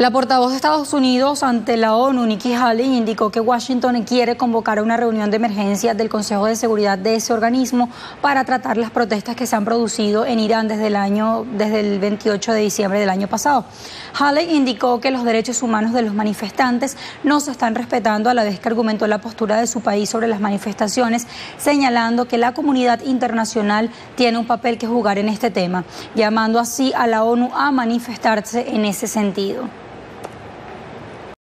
La portavoz de Estados Unidos ante la ONU, Nikki Haley, indicó que Washington quiere convocar una reunión de emergencia del Consejo de Seguridad de ese organismo para tratar las protestas que se han producido en Irán desde el año, desde el 28 de diciembre del año pasado. Haley indicó que los derechos humanos de los manifestantes no se están respetando a la vez que argumentó la postura de su país sobre las manifestaciones, señalando que la comunidad internacional tiene un papel que jugar en este tema, llamando así a la ONU a manifestarse en ese sentido.